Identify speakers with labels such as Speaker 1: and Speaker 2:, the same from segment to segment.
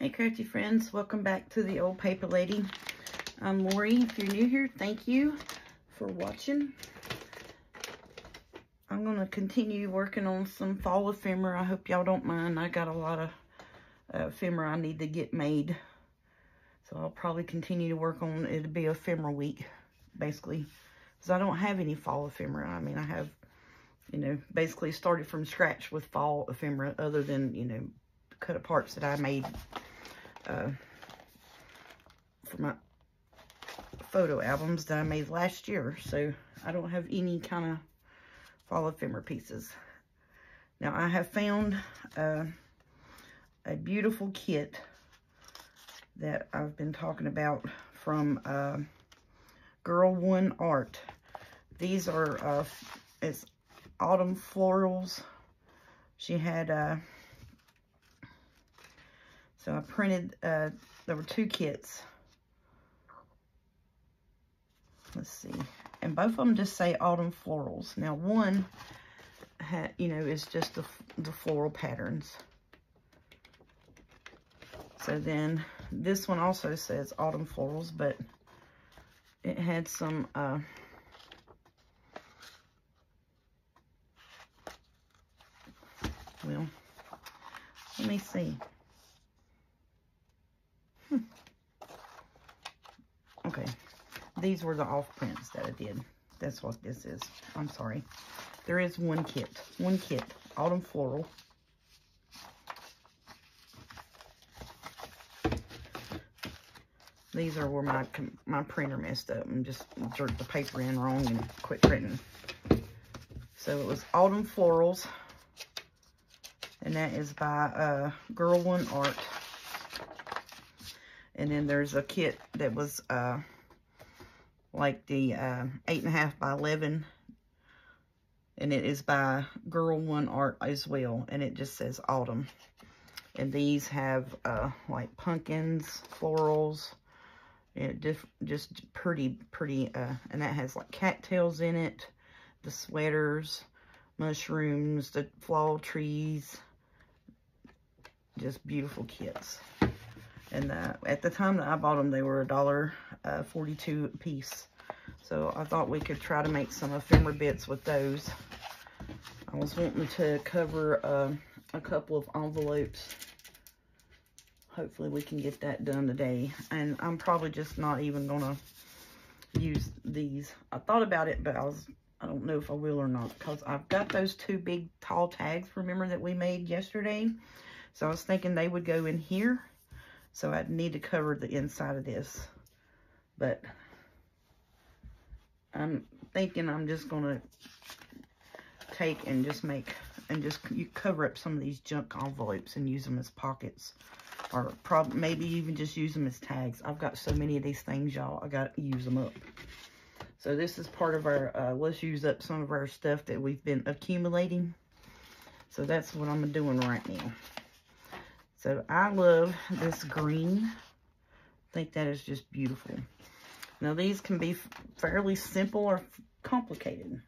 Speaker 1: Hey crafty friends, welcome back to the old paper lady. I'm Lori. If you're new here, thank you for watching. I'm going to continue working on some fall ephemera. I hope y'all don't mind. I got a lot of uh, ephemera I need to get made. So I'll probably continue to work on, it'll be ephemera week, basically. Because I don't have any fall ephemera. I mean, I have, you know, basically started from scratch with fall ephemera other than, you know, cut aparts that I made uh, for my photo albums that I made last year. So I don't have any kind of fall ephemera pieces. Now I have found uh, a beautiful kit that I've been talking about from uh, Girl One Art. These are, uh, it's autumn florals. She had, uh, so I printed, uh, there were two kits. Let's see. And both of them just say autumn florals. Now one, had, you know, is just the, the floral patterns. So then this one also says autumn florals, but it had some, uh, well, let me see. Okay. These were the off prints that I did. That's what this is. I'm sorry. There is one kit. One kit. Autumn Floral. These are where my my printer messed up and just jerked the paper in wrong and quit printing. So it was Autumn Florals. And that is by uh, Girl One Art. And then there's a kit that was uh, like the uh, 8.5 by 11. And it is by Girl One Art as well. And it just says Autumn. And these have uh, like pumpkins, florals. It just, just pretty, pretty. Uh, and that has like cattails in it. The sweaters, mushrooms, the fall trees. Just beautiful kits. And uh, at the time that I bought them, they were a dollar uh, 42 a piece. So I thought we could try to make some ephemera bits with those. I was wanting to cover uh, a couple of envelopes. Hopefully we can get that done today. And I'm probably just not even going to use these. I thought about it, but I was I don't know if I will or not because I've got those two big tall tags, remember, that we made yesterday. So I was thinking they would go in here so I need to cover the inside of this. But I'm thinking I'm just going to take and just make, and just you cover up some of these junk envelopes and use them as pockets. Or probably maybe even just use them as tags. I've got so many of these things, y'all. I got to use them up. So this is part of our, uh, let's use up some of our stuff that we've been accumulating. So that's what I'm doing right now. So I love this green. I think that is just beautiful. Now these can be fairly simple or complicated.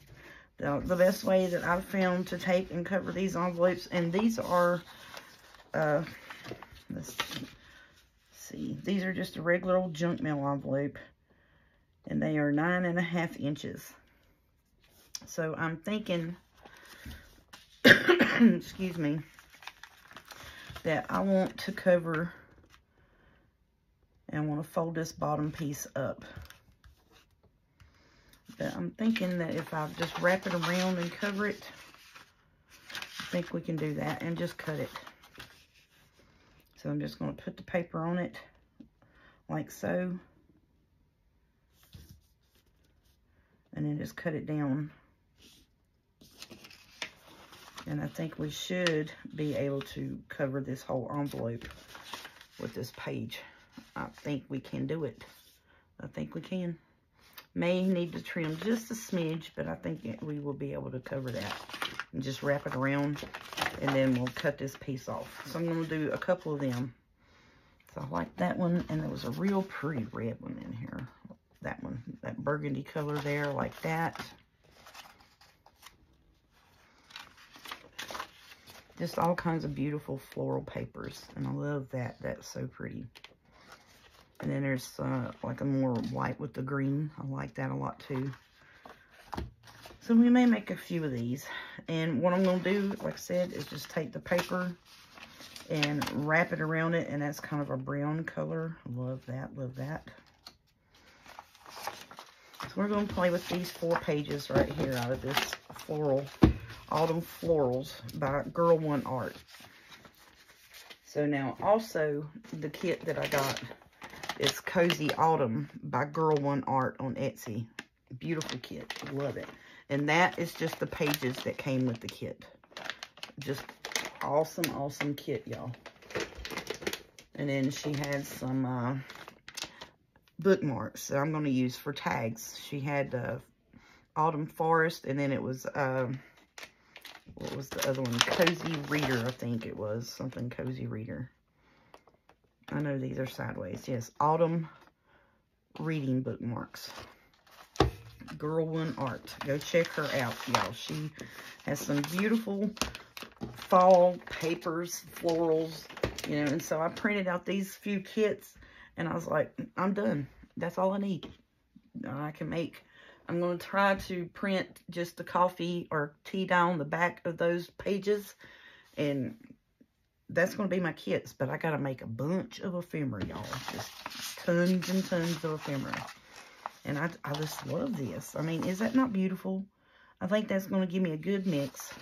Speaker 1: The, the best way that I've found to tape and cover these envelopes, and these are, uh, let's see, these are just a regular old junk mail envelope, and they are nine and a half inches. So I'm thinking, excuse me, that I want to cover and I want to fold this bottom piece up. But I'm thinking that if I just wrap it around and cover it, I think we can do that and just cut it. So I'm just going to put the paper on it like so. And then just cut it down and I think we should be able to cover this whole envelope with this page. I think we can do it. I think we can. May need to trim just a smidge, but I think we will be able to cover that. And just wrap it around, and then we'll cut this piece off. So I'm going to do a couple of them. So I like that one, and there was a real pretty red one in here. That one, that burgundy color there, like that. Just all kinds of beautiful floral papers. And I love that. That's so pretty. And then there's uh, like a more white with the green. I like that a lot too. So we may make a few of these. And what I'm going to do, like I said, is just take the paper and wrap it around it. And that's kind of a brown color. Love that, love that. So we're going to play with these four pages right here out of this floral, Autumn Florals by Girl One Art. So now also the kit that I got is Cozy Autumn by Girl One Art on Etsy. Beautiful kit. Love it. And that is just the pages that came with the kit. Just awesome, awesome kit, y'all. And then she had some uh, bookmarks that I'm going to use for tags. She had uh, Autumn Forest, and then it was, uh, what was the other one? Cozy Reader, I think it was. Something Cozy Reader. I know these are sideways. Yes, Autumn Reading Bookmarks. Girl One Art. Go check her out, y'all. She has some beautiful fall papers, florals, you know, and so I printed out these few kits, and I was like, mm, I'm done. That's all I need. I can make, I'm going to try to print just the coffee or tea down the back of those pages, and that's going to be my kits, but I got to make a bunch of ephemera, y'all. Just tons and tons of ephemera. And I, I just love this. I mean, is that not beautiful? I think that's going to give me a good mix.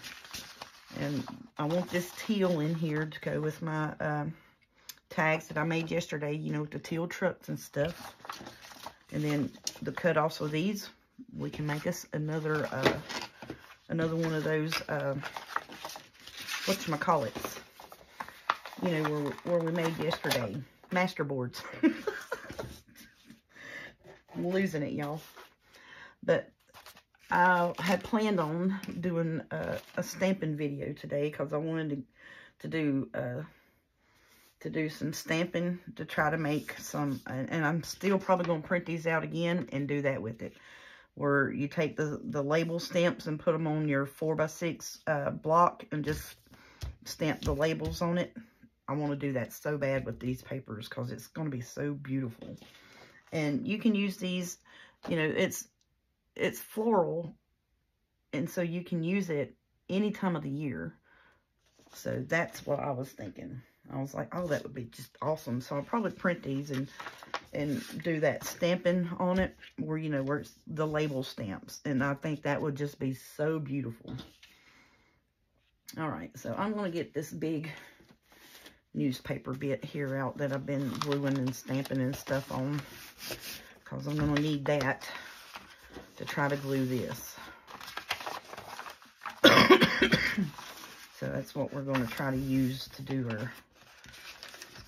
Speaker 1: And I want this teal in here to go with my um, tags that I made yesterday, you know, the teal trucks and stuff. And then the cut-offs of these, we can make us another, uh, another one of those, uh, whatchamacallits, you know, where, where we made yesterday. Master boards. I'm losing it, y'all. But I had planned on doing a, a stamping video today because I wanted to, to do uh, to do some stamping to try to make some, and I'm still probably going to print these out again and do that with it. Where you take the, the label stamps and put them on your 4x6 uh, block and just stamp the labels on it. I want to do that so bad with these papers because it's going to be so beautiful. And you can use these, you know, it's it's floral. And so you can use it any time of the year. So that's what I was thinking. I was like, oh, that would be just awesome. So I'll probably print these and and do that stamping on it where, you know, where it's the label stamps. And I think that would just be so beautiful. All right, so I'm going to get this big newspaper bit here out that I've been gluing and stamping and stuff on because I'm going to need that to try to glue this. so that's what we're going to try to use to do her.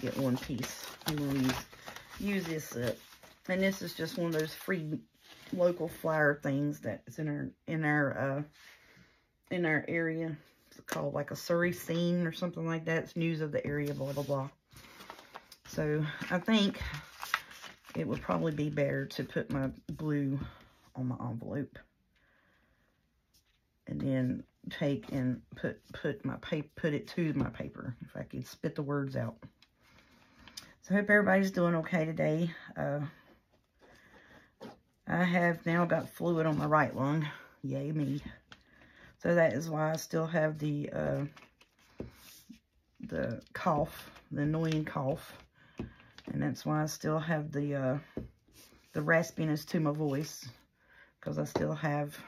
Speaker 1: get one piece. I'm going to use, use this up. And this is just one of those free local flyer things that's in our, in our, uh, in our area. It's called like a Surrey scene or something like that. It's news of the area, blah, blah, blah. So I think it would probably be better to put my blue on my envelope. And then take and put put my paper put it to my paper if I could spit the words out. So I hope everybody's doing okay today. Uh, I have now got fluid on my right lung. Yay me. So that is why I still have the uh, the cough, the annoying cough. And that's why I still have the uh, the raspiness to my voice. Because I still have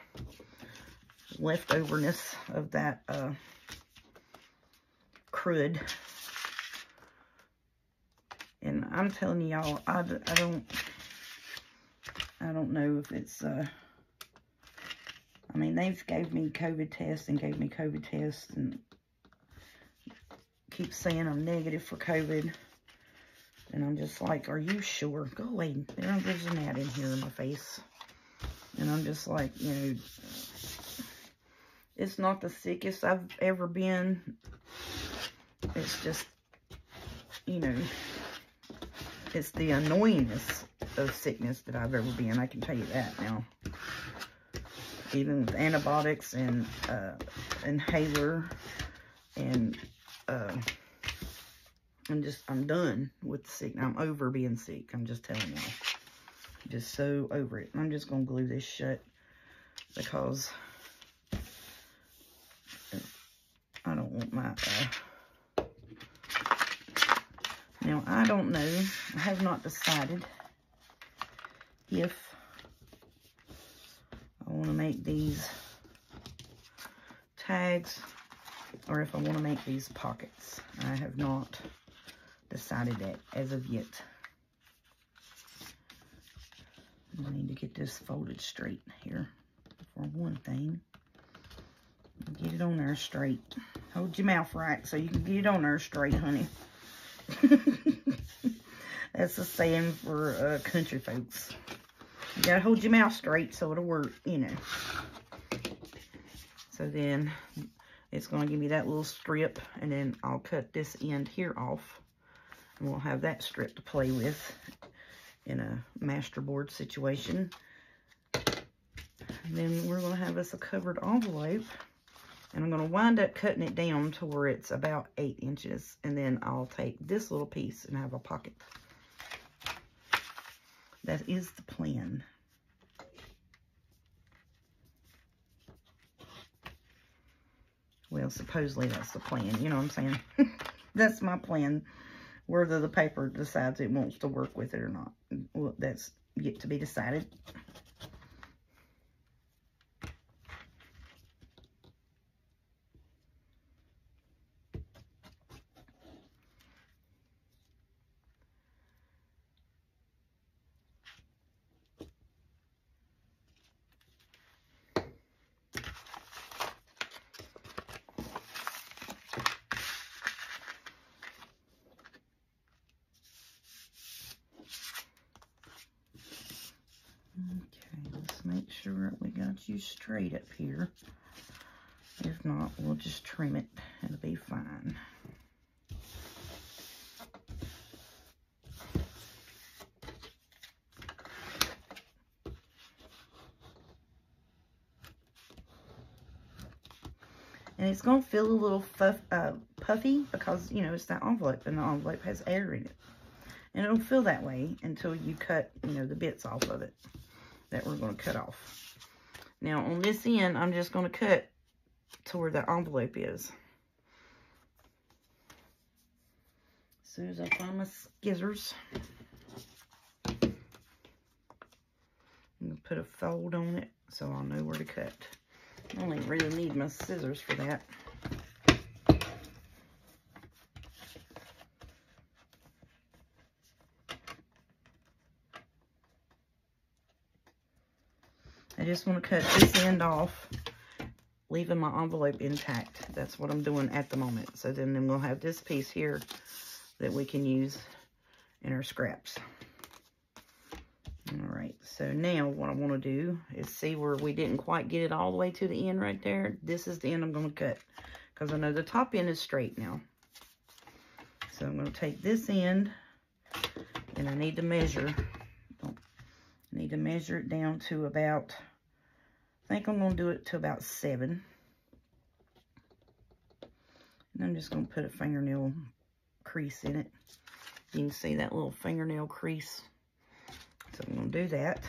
Speaker 1: leftoverness of that uh, crud. I'm telling y'all, I, I don't, I don't know if it's, uh, I mean, they've gave me COVID tests and gave me COVID tests and keep saying I'm negative for COVID. And I'm just like, are you sure? Go away. There's an ad in here in my face. And I'm just like, you know, it's not the sickest I've ever been. It's just, you know, it's the annoyingness of sickness that I've ever been. I can tell you that now. Even with antibiotics and uh, inhaler And, uh, I'm just, I'm done with sick. I'm over being sick. I'm just telling you. Just so over it. I'm just going to glue this shut because I don't want my, uh, now I don't know, I have not decided if I want to make these tags or if I want to make these pockets. I have not decided that as of yet. I need to get this folded straight here for one thing. Get it on there straight. Hold your mouth right so you can get it on there straight, honey. That's a saying for uh, country folks. You gotta hold your mouth straight so it'll work, you know. So then it's gonna give me that little strip and then I'll cut this end here off. And we'll have that strip to play with in a masterboard situation. And then we're gonna have us a covered envelope. And I'm going to wind up cutting it down to where it's about 8 inches. And then I'll take this little piece and have a pocket. That is the plan. Well, supposedly that's the plan. You know what I'm saying? that's my plan. Whether the paper decides it wants to work with it or not. Well, that's yet to be decided. sure we got you straight up here. If not, trim it. It'll be fine. And it's going to feel a little uh, puffy because, you know, it's that envelope and the envelope has air in it. And it'll feel that way until you cut, you know, the bits off of it that we're going to cut off. Now, on this end, I'm just going to cut to where the envelope is. As soon as I find my scissors, I'm going to put a fold on it so I'll know where to cut. I only really need my scissors for that. I just want to cut this end off, leaving my envelope intact. That's what I'm doing at the moment. So then, then we'll have this piece here that we can use in our scraps. All right, so now what I want to do is see where we didn't quite get it all the way to the end right there. This is the end I'm going to cut because I know the top end is straight now. So I'm going to take this end and I need to measure. I need to measure it down to about I think I'm going to do it to about seven. And I'm just going to put a fingernail crease in it. You can see that little fingernail crease. So I'm going to do that.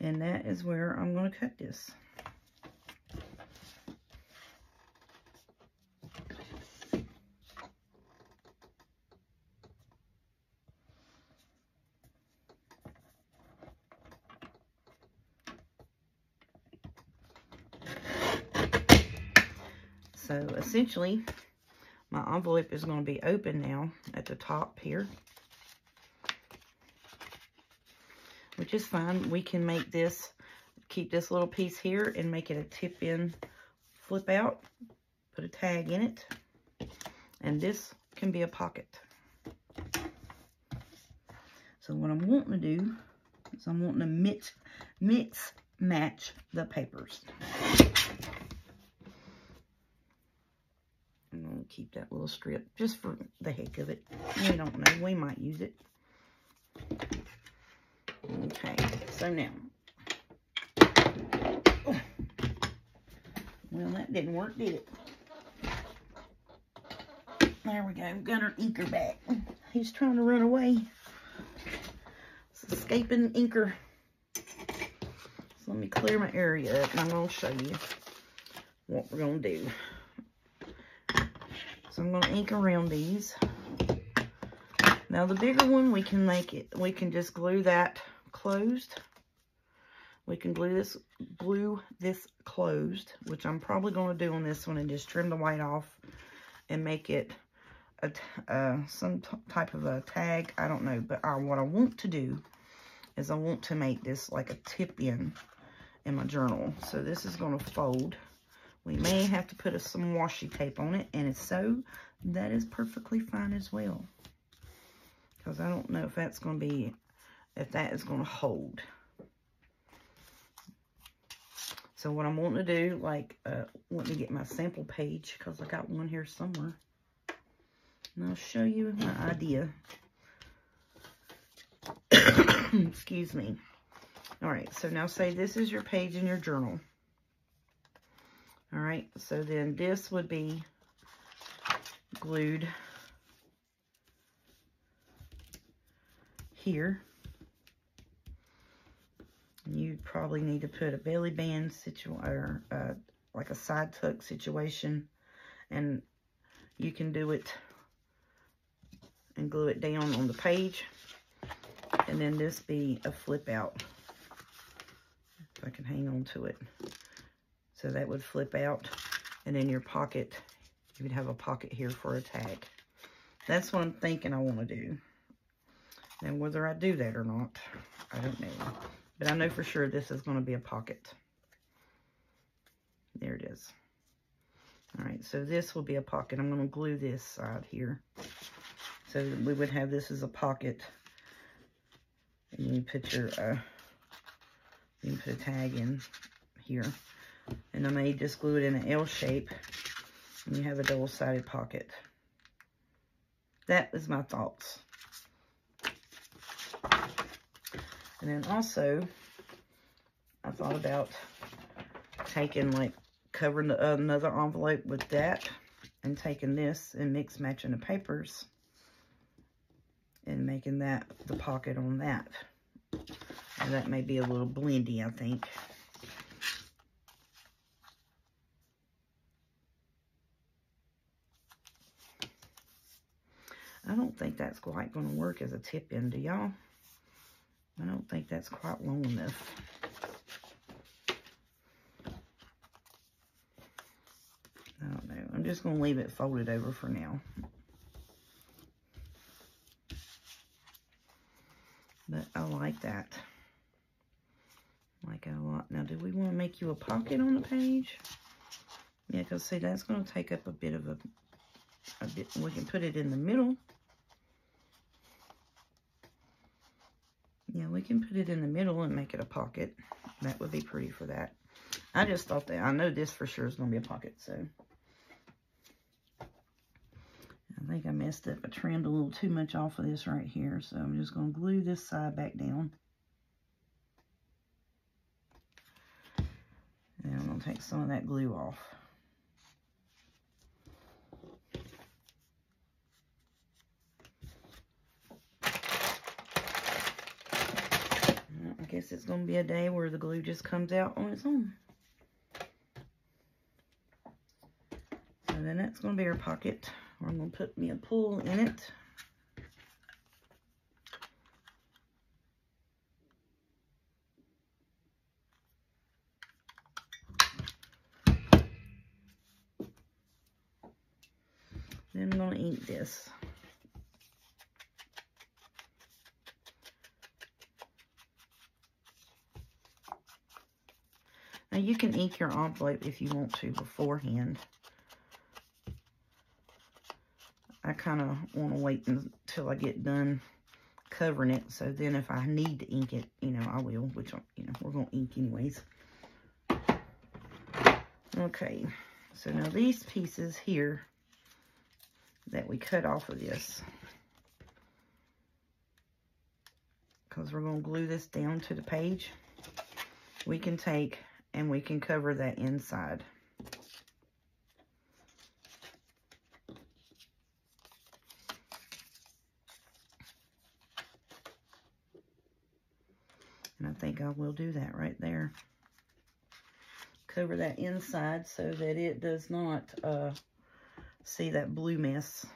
Speaker 1: And that is where I'm going to cut this. So essentially, my envelope is going to be open now at the top here. Which is fine. We can make this, keep this little piece here and make it a tip-in flip out. Put a tag in it. And this can be a pocket. So what I'm wanting to do is I'm wanting to mix, mix match the papers. Keep that little strip just for the heck of it. We don't know. We might use it. Okay, so now. Well, that didn't work, did it? There we go. Got our inker back. He's trying to run away. It's escaping inker. So let me clear my area up and I'm going to show you what we're going to do. So I'm going to ink around these. Now the bigger one, we can make it, we can just glue that closed. We can glue this, glue this closed, which I'm probably going to do on this one and just trim the white off and make it a, uh, some type of a tag. I don't know, but I, what I want to do is I want to make this like a tip in in my journal. So this is going to fold. We may have to put some washi tape on it, and if so, that is perfectly fine as well. Because I don't know if that's going to be, if that is going to hold. So what I'm wanting to do, like, uh, let me get my sample page, because I got one here somewhere. And I'll show you my idea. Excuse me. All right, so now say this is your page in your journal. All right, so then this would be glued here. You'd probably need to put a belly band situation or uh, like a side tuck situation, and you can do it and glue it down on the page. And then this be a flip out. If I can hang on to it. So that would flip out. And in your pocket, you would have a pocket here for a tag. That's what I'm thinking I want to do. And whether I do that or not, I don't know. But I know for sure this is going to be a pocket. There it is. All right, so this will be a pocket. I'm going to glue this side here. So we would have this as a pocket. And you put your, uh, you can put a tag in here. And I may just glue it in an L shape. And you have a double-sided pocket. That is my thoughts. And then also, I thought about taking like covering the, uh, another envelope with that and taking this and mix matching the papers and making that the pocket on that. And that may be a little blendy, I think. I don't think that's quite going to work as a tip in, do y'all? I don't think that's quite long enough. I don't know. I'm just going to leave it folded over for now. But I like that. like it a lot. Now, do we want to make you a pocket on the page? Yeah, because see, that's going to take up a bit of a, a bit. We can put it in the middle. We can put it in the middle and make it a pocket. That would be pretty for that. I just thought that, I know this for sure is going to be a pocket, so. I think I messed up. I trimmed a little too much off of this right here. So I'm just going to glue this side back down. And I'm going to take some of that glue off. I guess it's going to be a day where the glue just comes out on its own. So then that's going to be our pocket. I'm going to put me a pull in it. Then I'm going to ink this. Now you can ink your envelope if you want to beforehand. I kind of want to wait until I get done covering it. So then if I need to ink it, you know, I will, which, you know, we're going to ink anyways. Okay, so now these pieces here that we cut off of this, because we're going to glue this down to the page, we can take and we can cover that inside. And I think I will do that right there. Cover that inside so that it does not uh, see that blue mess.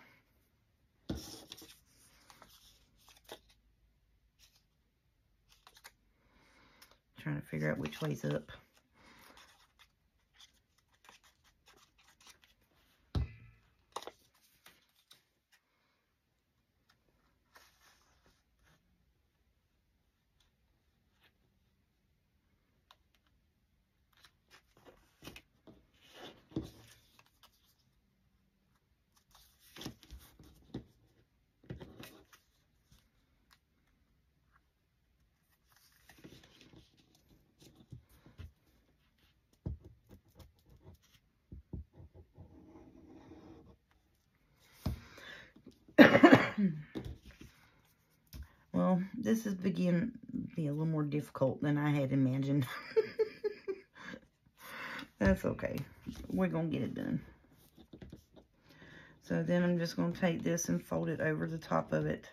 Speaker 1: trying to figure out which way's up. Hmm. well, this is begin to be a little more difficult than I had imagined. That's okay. We're going to get it done. So then I'm just going to take this and fold it over the top of it.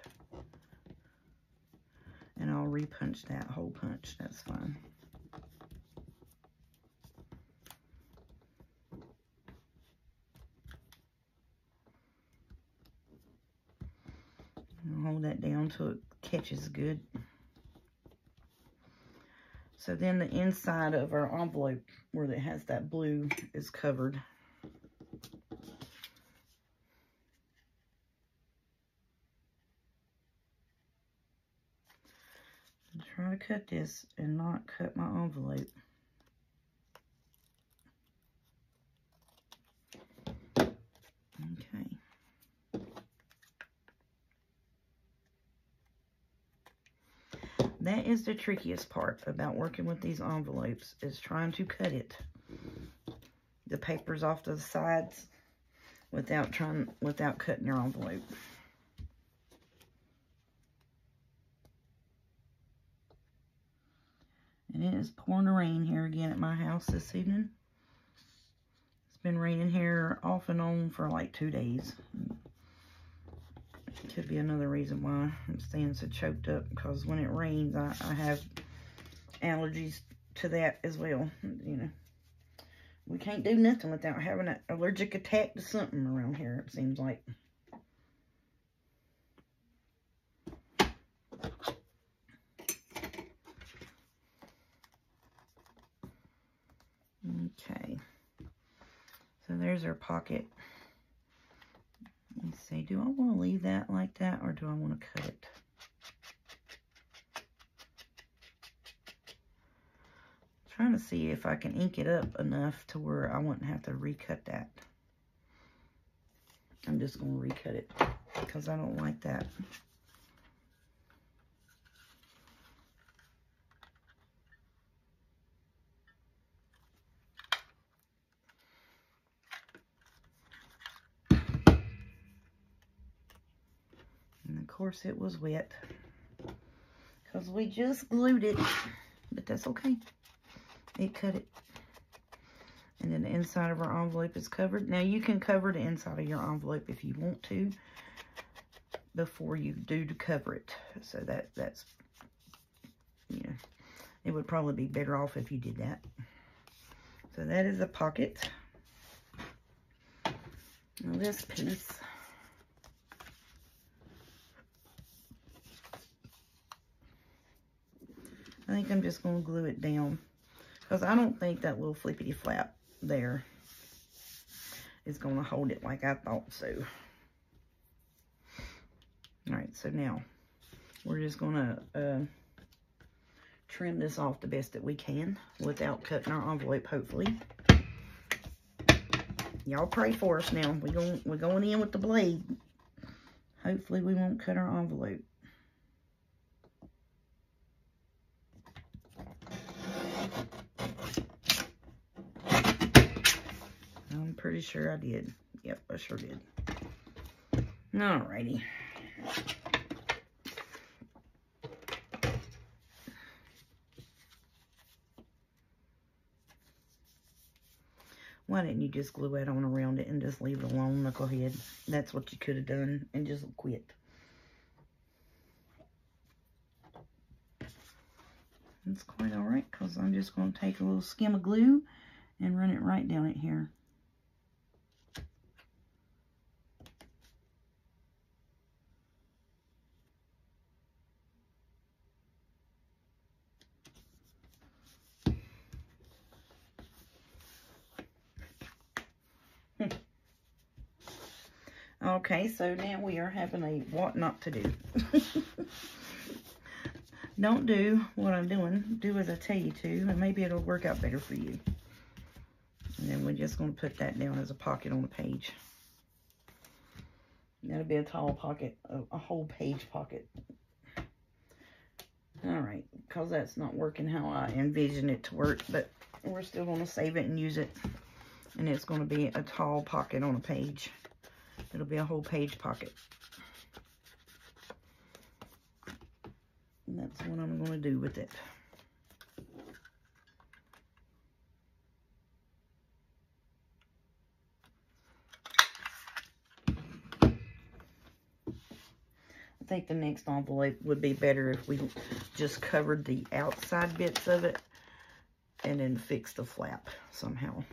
Speaker 1: And I'll repunch that hole punch. That's fine. hold till it catches good. So then the inside of our envelope where it has that blue is covered. I'm trying to cut this and not cut my envelope. Okay. that is the trickiest part about working with these envelopes is trying to cut it. Mm-hmm. The papers off to the sides without trying without cutting your envelope. And it is pouring rain here again at my house this evening. It's been raining here off and on for like two days could be another reason why I'm staying so choked up because when it rains, I, I have allergies to that as well. You know, we can't do nothing without having an allergic attack to something around here, it seems like. Okay. So there's our pocket. Do I want to leave that like that or do I want to cut it? trying to see if I can ink it up enough to where I wouldn't have to recut that. I'm just going to recut it because I don't like that. Course it was wet because we just glued it, but that's okay. It cut it. And then the inside of our envelope is covered. Now you can cover the inside of your envelope if you want to before you do to cover it. So that that's, you know, it would probably be better off if you did that. So that is a pocket. Now this piece I think I'm just going to glue it down. Because I don't think that little flippity flap there is going to hold it like I thought so. Alright, so now we're just going to uh, trim this off the best that we can without cutting our envelope, hopefully. Y'all pray for us now. We're going, we're going in with the blade. Hopefully we won't cut our envelope. Pretty sure I did. Yep, I sure did. Alrighty. Why didn't you just glue it on around it and just leave it alone, knucklehead? That's what you could have done and just quit. It's quite all right because I'm just going to take a little skim of glue and run it right down it here. Okay, so now we are having a what not to do. Don't do what I'm doing. Do as I tell you to, and maybe it'll work out better for you. And then we're just going to put that down as a pocket on the page. That'll be a tall pocket, a, whole page pocket. Alright, because that's not working how I envision it to work, but we're still going to save it and use it. And it's going to be a tall pocket on a page. It'll be a whole page pocket. And that's what I'm going to do with it. I think the next envelope would be better if we just covered the outside bits of it and then fixed the flap somehow.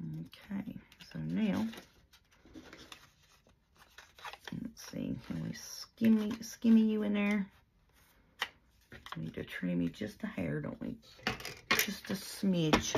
Speaker 1: Okay, so now, let's see, can we skimmy, skimmy you in there? Need to trim you just a hair, don't we? Just a smidge.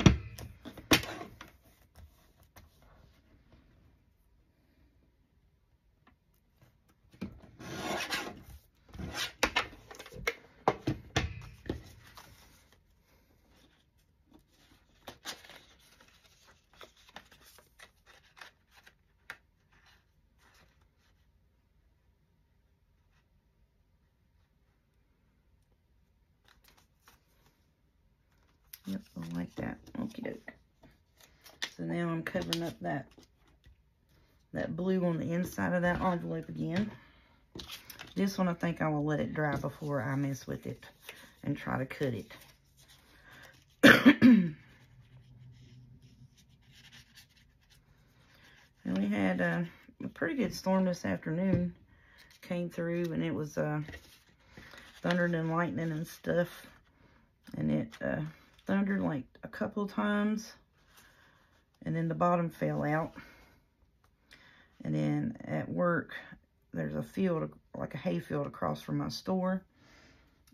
Speaker 1: Yep, like that. Okie doke. So now I'm covering up that that blue on the inside of that envelope again. This one I think I will let it dry before I mess with it and try to cut it. and we had uh, a pretty good storm this afternoon. Came through and it was uh, thundered and lightning and stuff. And it uh, thundered like a couple times and then the bottom fell out. And then at work there's a field like a hay field across from my store.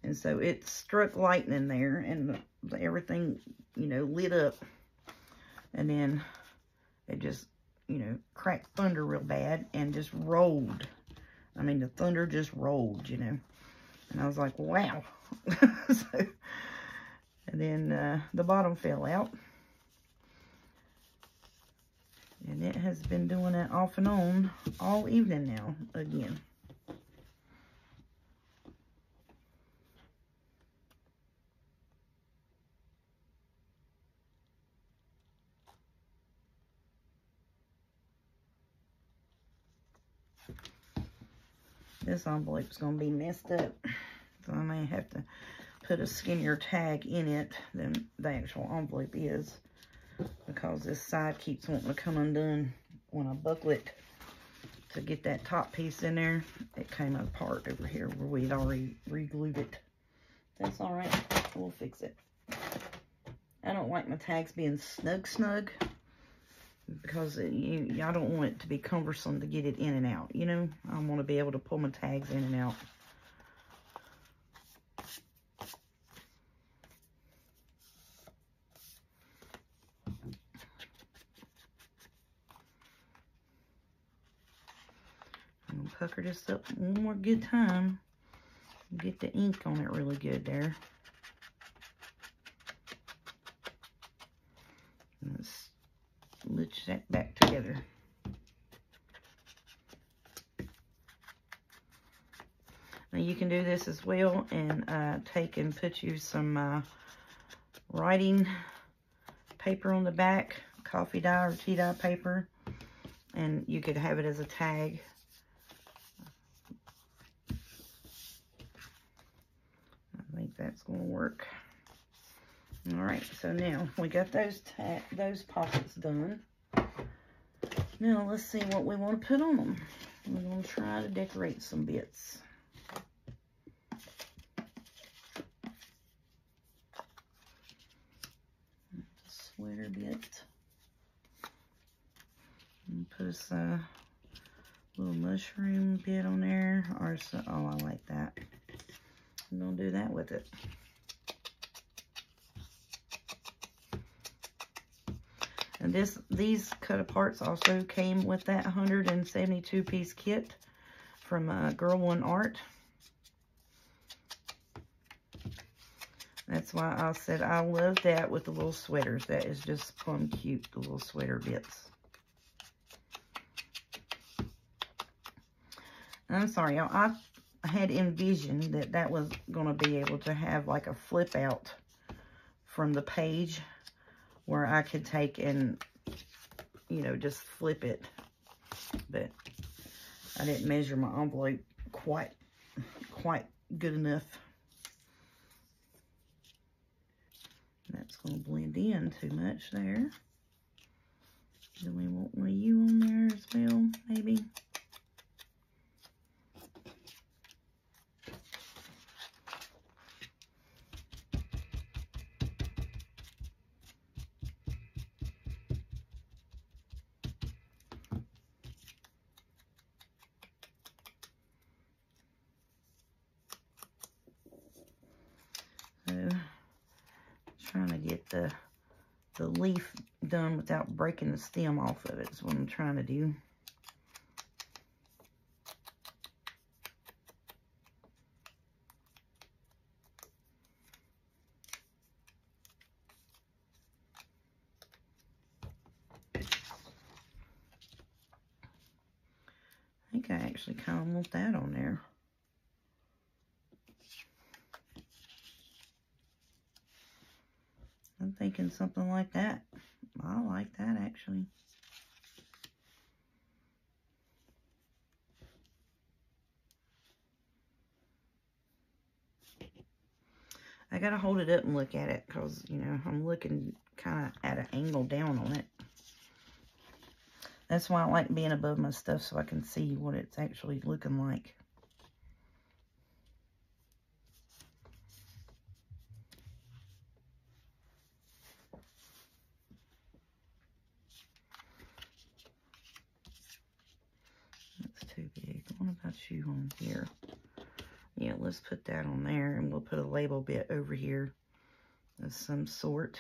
Speaker 1: And so it struck lightning there and everything you know lit up. And then it just you know cracked thunder real bad and just rolled. I mean the thunder just rolled you know. And I was like wow. So and then uh, the bottom fell out. And it has been doing that off and on all evening now, again. This envelope is going to be messed up. So I may have to put a skinnier tag in it than the actual envelope is because this side keeps wanting to come undone when I buckle it to get that top piece in there. It came apart over here where we had already re-glued it. That's all right. We'll fix it. I don't like my tags being snug snug because it, you, I don't want it to be cumbersome to get it in and out. You know, I want to be able to pull my tags in and out. Pucker this up one more good time. Get the ink on it really good there. Let's looch that back together. Now you can do this as well and uh, take and put you some uh, writing paper on the back, coffee dye or tea dye paper, and you could have it as a tag that's going to work. All right, so now we got those those pockets done. Now, let's see what we want to put on them. We're going to try to decorate some bits. Sweater bit. And put a little mushroom bit on there. Or so, oh, I like that. I'm going to do that with it. And this, these cut aparts also came with that 172 piece kit from uh, Girl One Art. That's why I said I love that with the little sweaters. That is just plum cute, the little sweater bits. I'm sorry, y'all. I had envisioned that that was going to be able to have like a flip out from the page where I could take and, you know, just flip it. But I didn't measure my envelope quite, quite good enough. That's going to blend in too much there. Do we want one you on there as well, maybe? the, the leaf done without breaking the stem off of it is what I'm trying to do. I think I actually kind of want that on there. I'm thinking something like that. I like that actually. I gotta hold it up and look at it because, you know, I'm looking kind of at an angle down on it. That's why I like being above my stuff so I can see what it's actually looking like. That's too big. What about you on here. Yeah, let's put that on there and we'll put a label bit here of some sort.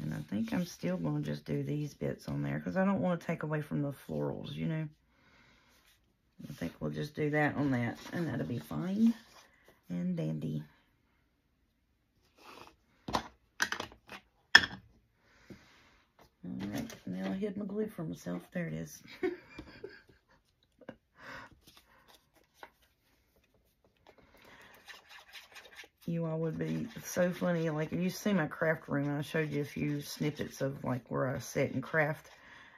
Speaker 1: And I think I'm still going to just do these bits on there because I don't want to take away from the florals, you know. I think we'll just do that on that and that'll be fine and dandy. All right, now I hid my glue for myself. There it is. you all would be so funny. Like, if you see my craft room, I showed you a few snippets of, like, where I sit and craft.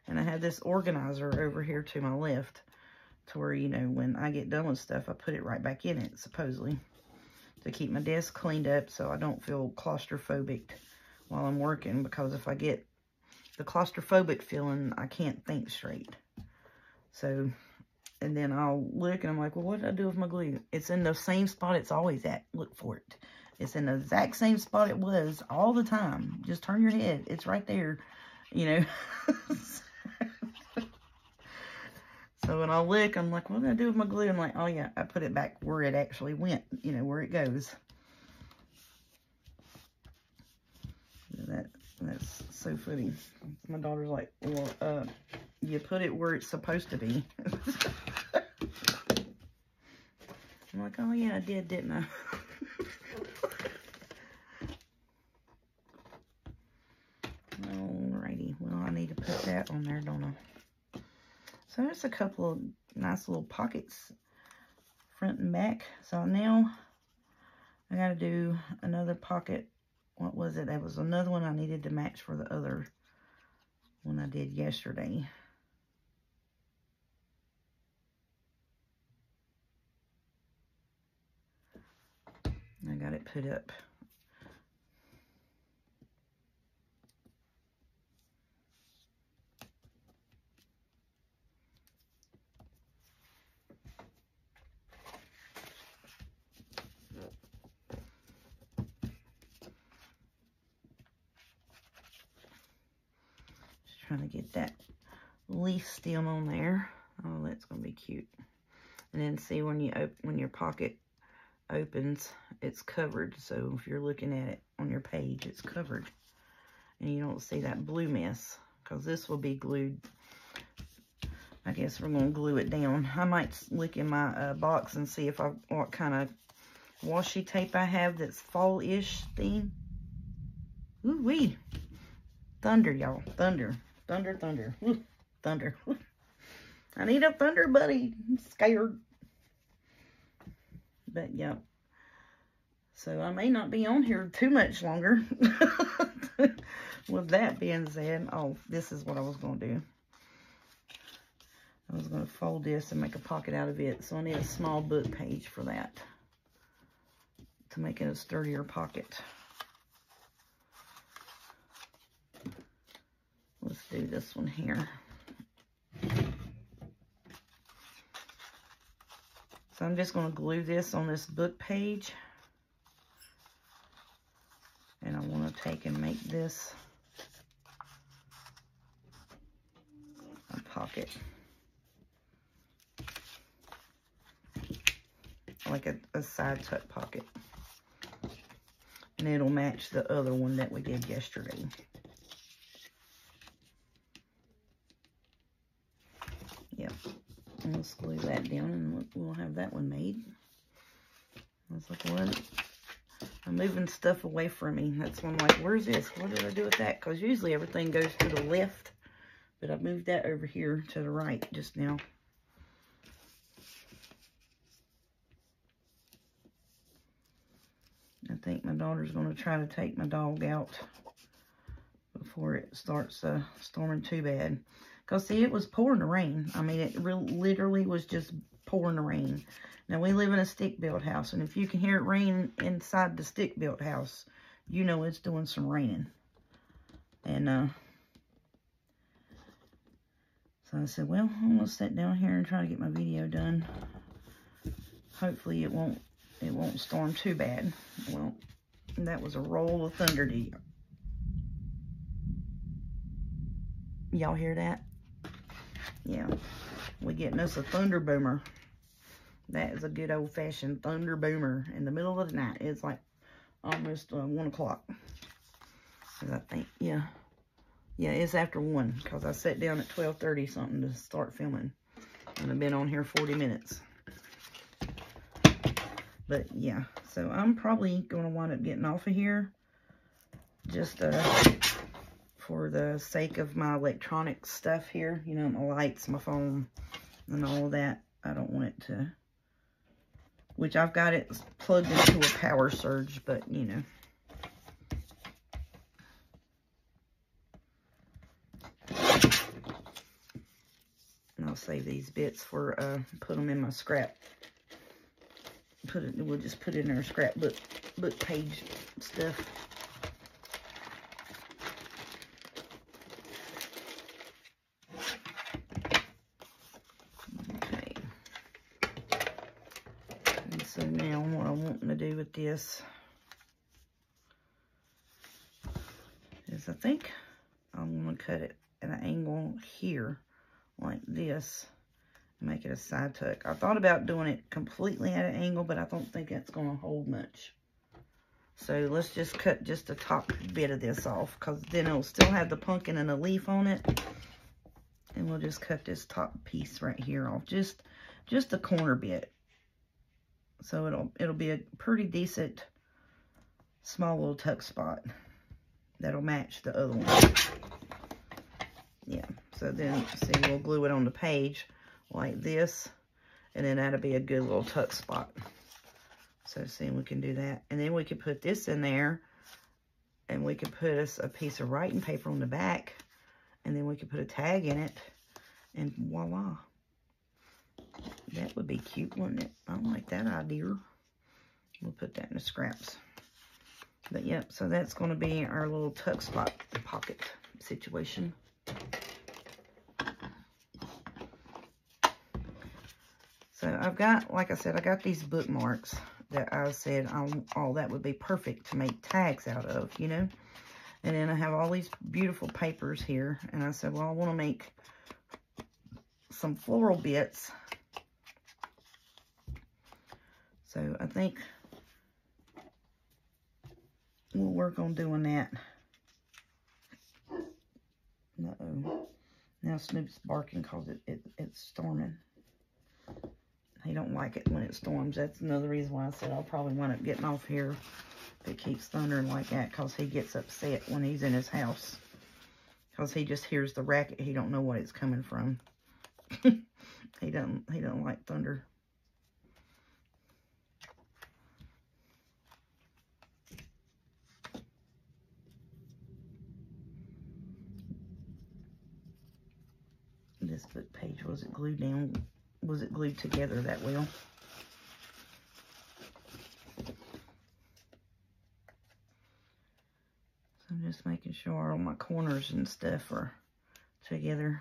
Speaker 1: And I had this organizer over here to my left to where, you know, when I get done with stuff, I put it right back in it, supposedly, to keep my desk cleaned up so I don't feel claustrophobic while I'm working. Because if I get the claustrophobic feeling, I can't think straight. So, and then I'll look and I'm like, well, what did I do with my glue? It's in the same spot it's always at. Look for it. It's in the exact same spot it was all the time. Just turn your head. It's right there, you know. so when I look, I'm like, what did I do with my glue? I'm like, oh yeah, I put it back where it actually went, you know, where it goes. That That's so funny. My daughter's like, well, uh, you put it where it's supposed to be. I'm like, oh yeah, I did, didn't I? Alrighty, well, I need to put that on there, don't I? So there's a couple of nice little pockets, front and back. So now I got to do another pocket. What was it? That was another one I needed to match for the other one I did yesterday. I got it put up. Just trying to get that leaf stem on there. Oh, that's going to be cute. And then see when you open when your pocket opens, it's covered. So if you're looking at it on your page, it's covered. And you don't see that blue mess because this will be glued. I guess we're going to glue it down. I might look in my uh, box and see if I what kind of washi tape I have that's fall-ish theme. Ooh wee. Thunder, y'all. Thunder. Thunder, thunder. Thunder. I need a thunder buddy. I'm scared. But, yep. So, I may not be on here too much longer. With that being said, oh, this is what I was going to do. I was going to fold this and make a pocket out of it. So, I need a small book page for that. To make it a sturdier pocket. Let's do this one here. So I'm just going to glue this on this book page. And I want to take and make this a pocket. Like a, a side tuck pocket. And it'll match the other one that we did yesterday. Yep. And let's glue that down and we'll have that one made. I was like, what? I'm moving stuff away from me. That's when I'm like, where's this? What did I do with that? Because usually everything goes to the left. But I moved that over here to the right just now. I think my daughter's going to try to take my dog out before it starts uh, storming too bad. Because, see, it was pouring the rain. I mean, it literally was just pouring the rain. Now, we live in a stick-built house, and if you can hear it rain inside the stick-built house, you know it's doing some raining. And, uh, so I said, well, I'm going to sit down here and try to get my video done. Hopefully it won't, it won't storm too bad. Well, that was a roll of thunder. to you. Y'all hear that? Yeah. We getting us a thunder boomer. That is a good old-fashioned thunder boomer in the middle of the night. It's like almost uh, 1 o'clock. I think, yeah. Yeah, it's after 1 because I sat down at 12.30 something to start filming. And I've been on here 40 minutes. But, yeah. So, I'm probably going to wind up getting off of here. Just, uh for the sake of my electronic stuff here. You know, my lights, my phone, and all that. I don't want it to... Which I've got it plugged into a power surge, but, you know. And I'll save these bits for, uh, put them in my scrap. Put it, we'll just put it in our scrapbook book page stuff. This is I think I'm going to cut it at an angle here like this make it a side tuck. I thought about doing it completely at an angle, but I don't think that's going to hold much. So let's just cut just the top bit of this off because then it'll still have the pumpkin and the leaf on it. And we'll just cut this top piece right here off. Just, just the corner bit. So it'll it'll be a pretty decent small little tuck spot that'll match the other one. Yeah, so then see we'll glue it on the page like this and then that'll be a good little tuck spot. So see we can do that. And then we can put this in there and we can put us a piece of writing paper on the back and then we can put a tag in it and voila. That would be cute, wouldn't it? I like that idea. We'll put that in the scraps. But yep, so that's going to be our little tuck spot pocket situation. So I've got, like I said, I got these bookmarks that I said, um, oh, that would be perfect to make tags out of, you know. And then I have all these beautiful papers here. And I said, well, I want to make some floral bits. So I think we'll work on doing that. Uh-oh. Now Snoop's barking because it, it, it's storming. He don't like it when it storms. That's another reason why I said I'll probably wind up getting off here if it keeps thundering like that because he gets upset when he's in his house. Because he just hears the racket. He don't know what it's coming from. he doesn't he don't like thunder. Book page was it glued down was it glued together that well. So I'm just making sure all my corners and stuff are together.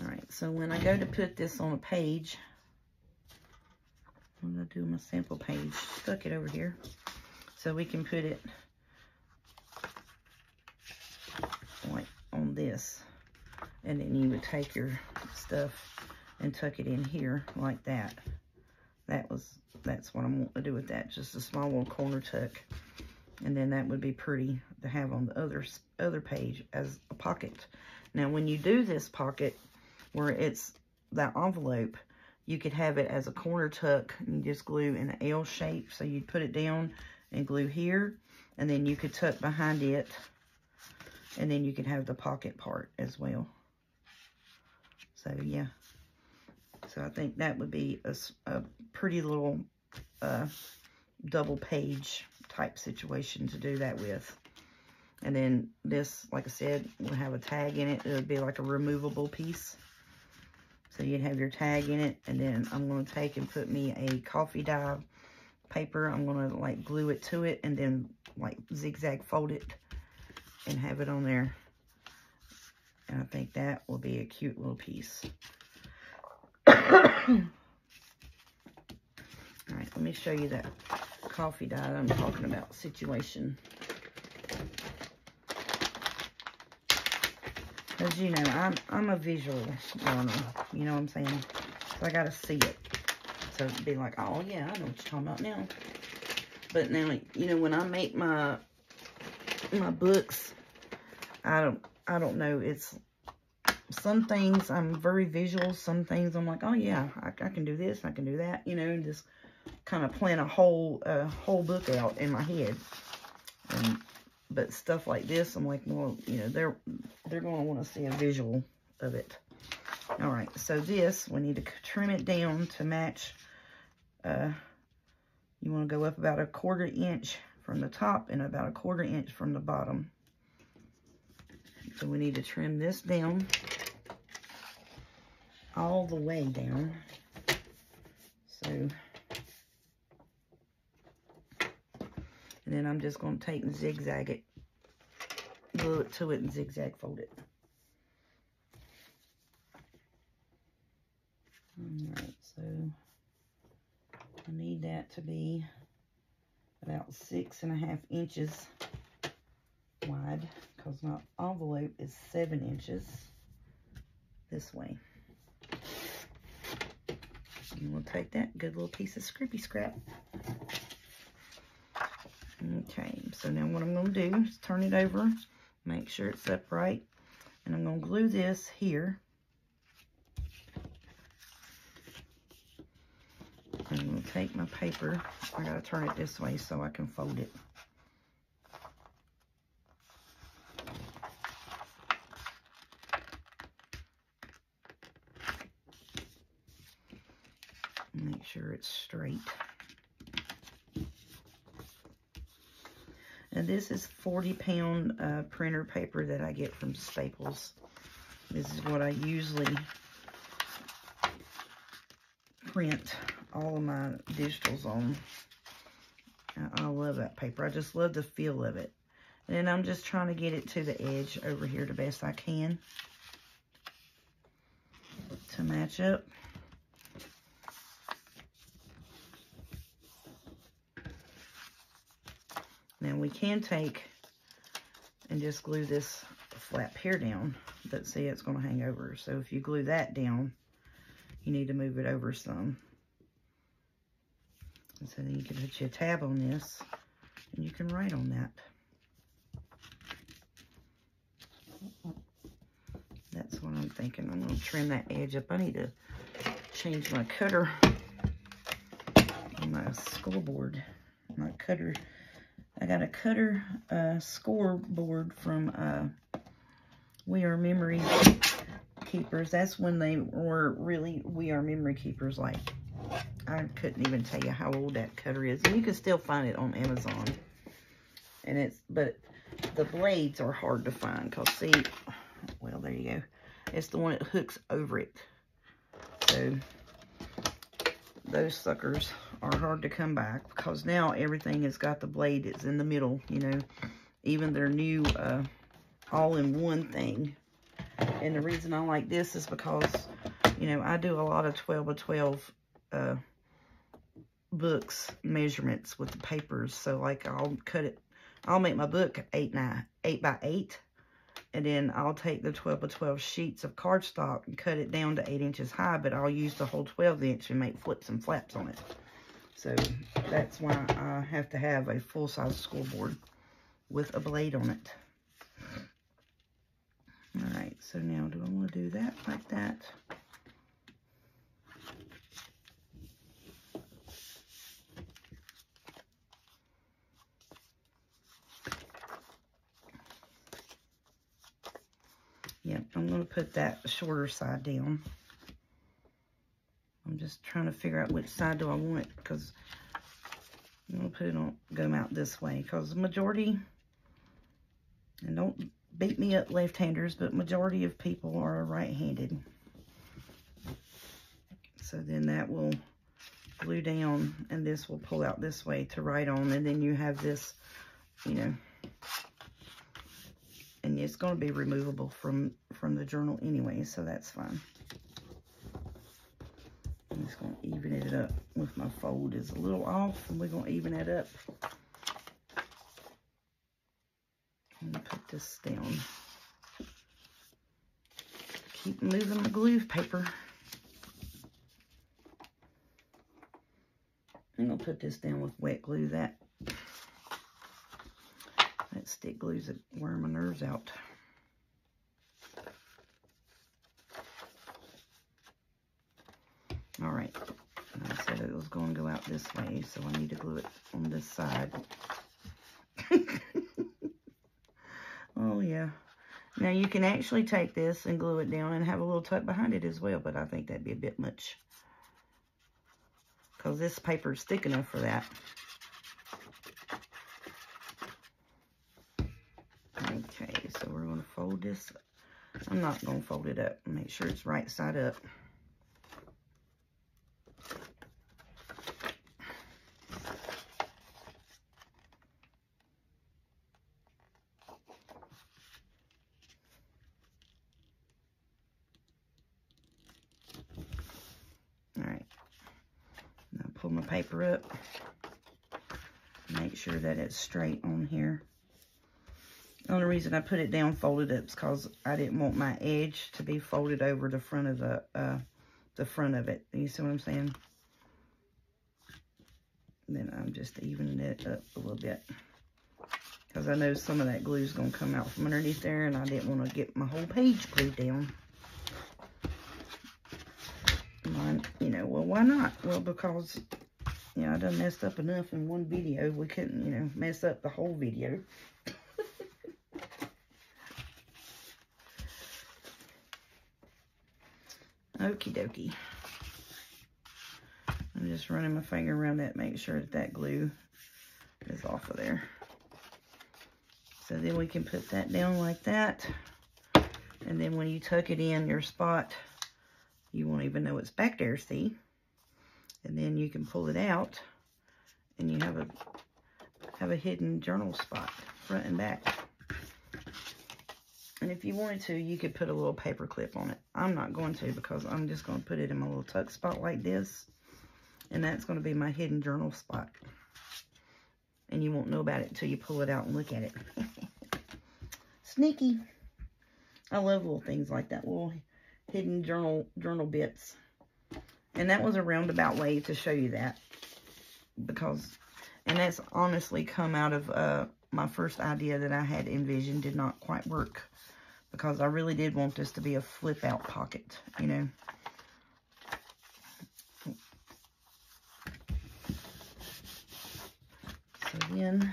Speaker 1: Alright, so when I go to put this on a page, I'm going to do my sample page, stuck it over here, so we can put it like on this. And then you would take your stuff and tuck it in here like that. That was, that's what I'm wanting to do with that. Just a small little corner tuck. And then that would be pretty to have on the other, other page as a pocket. Now, when you do this pocket, where it's that envelope, you could have it as a corner tuck and you just glue in an L shape. So you'd put it down and glue here. And then you could tuck behind it and then you could have the pocket part as well. So, yeah. So, I think that would be a, a pretty little uh, double page type situation to do that with. And then this, like I said, will have a tag in it. It would be like a removable piece. So you'd have your tag in it. And then I'm going to take and put me a coffee dye paper. I'm going to like glue it to it and then like zigzag fold it and have it on there. And I think that will be a cute little piece. All right, let me show you that coffee dye that I'm talking about situation. Because, you know, I'm, I'm a visual learner. You know what I'm saying? So I got to see it. So be like, oh, yeah, I know what you're talking about now. But now, you know, when I make my my books, I don't, I don't know. It's some things I'm very visual. Some things I'm like, oh yeah, I, I can do this. I can do that. You know, and just kind of plan a whole, uh, whole book out in my head. And, but stuff like this, I'm like, well, you know, they're, they're going to want to see a visual of it. All right, so this, we need to trim it down to match, uh, you want to go up about a quarter inch from the top and about a quarter inch from the bottom. So we need to trim this down all the way down. So, and then I'm just going to take and zigzag it, glue it to it and zigzag fold it. Alright, so I need that to be about six and a half inches wide because my envelope is seven inches this way. And we'll take that good little piece of scrappy scrap. Okay, so now what I'm going to do is turn it over, make sure it's upright, and I'm going to glue this here. I'm going to take my paper, I got to turn it this way so I can fold it. Make sure it's straight. And this is 40 pound uh, printer paper that I get from Staples. This is what I usually print all of my digitals on. I, I love that paper. I just love the feel of it. And I'm just trying to get it to the edge over here the best I can to match up. We can take and just glue this flap here down, but see it's going to hang over. So if you glue that down, you need to move it over some. And so then you can put your tab on this and you can write on that. That's what I'm thinking. I'm going to trim that edge up. I need to change my cutter on my scoreboard. My cutter. I got a cutter uh, scoreboard from uh, We Are Memory Keepers. That's when they were really We Are Memory Keepers. Like, I couldn't even tell you how old that cutter is. And you can still find it on Amazon. And it's, but the blades are hard to find. Because, see, well, there you go. It's the one that hooks over it. So, those suckers are hard to come by because now everything has got the blade that's in the middle, you know. Even their new uh, all-in-one thing. And the reason I like this is because, you know, I do a lot of 12 by 12 uh, books measurements with the papers. So, like, I'll cut it. I'll make my book 8, nine, 8 by 8 and then I'll take the 12 by 12 sheets of cardstock and cut it down to 8 inches high, but I'll use the whole 12 inch and make flips and flaps on it. So that's why I have to have a full-size scoreboard with a blade on it. Alright, so now do I want to do that like that? Yep, I'm going to put that shorter side down. I'm just trying to figure out which side do I want because I'm going to put it on, go out this way because the majority, and don't beat me up left-handers, but majority of people are right-handed. So then that will glue down and this will pull out this way to write on and then you have this, you know, and it's going to be removable from from the journal anyway so that's fine. I'm just going to even it up with my fold is a little off and we're going to even it up. To put this down. Keep moving the glue paper. I'm going to put this down with wet glue that stick glues it wear my nerves out. All right. I said it was going to go out this way, so I need to glue it on this side. oh, yeah. Now, you can actually take this and glue it down and have a little tuck behind it as well, but I think that'd be a bit much. Because this paper is thick enough for that. Okay, so we're going to fold this. I'm not going to fold it up. Make sure it's right side up. Alright. Now pull my paper up. Make sure that it's straight on here. Reason I put it down folded up is because I didn't want my edge to be folded over the front of the uh, the front of it. You see what I'm saying? then I'm just evening it up a little bit. Because I know some of that glue is going to come out from underneath there, and I didn't want to get my whole page glued down. Mine, you know, well, why not? Well, because, you know, I done messed up enough in one video. We couldn't, you know, mess up the whole video. Okie dokie. I'm just running my finger around that, make sure that that glue is off of there. So then we can put that down like that. And then when you tuck it in your spot, you won't even know it's back there, see? And then you can pull it out and you have a have a hidden journal spot, front and back. And if you wanted to, you could put a little paper clip on it. I'm not going to because I'm just going to put it in my little tuck spot like this. And that's going to be my hidden journal spot. And you won't know about it until you pull it out and look at it. Sneaky. I love little things like that. Little hidden journal journal bits. And that was a roundabout way to show you that. Because, and that's honestly come out of uh, my first idea that I had envisioned did not quite work. Because I really did want this to be a flip out pocket, you know. So then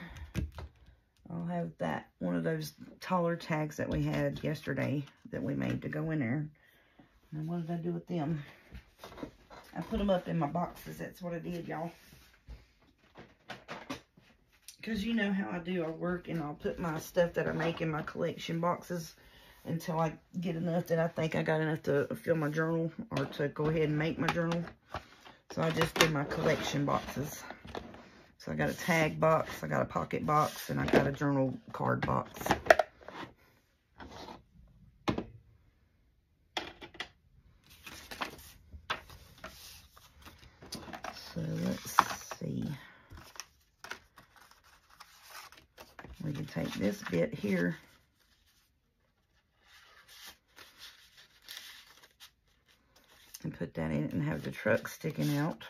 Speaker 1: I'll have that, one of those taller tags that we had yesterday that we made to go in there. And what did I do with them? I put them up in my boxes. That's what I did, y'all. Because you know how I do. I work and I'll put my stuff that I make in my collection boxes until I get enough that I think I got enough to fill my journal or to go ahead and make my journal. So I just do my collection boxes. So I got a tag box, I got a pocket box, and I got a journal card box. So let's see. We can take this bit here. Put that in and have the truck sticking out.